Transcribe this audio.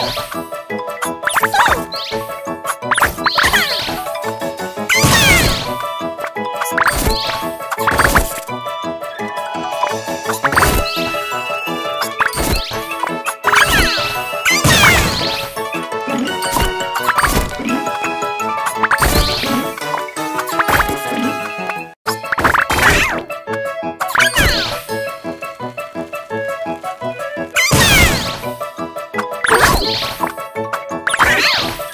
Oh! Ow!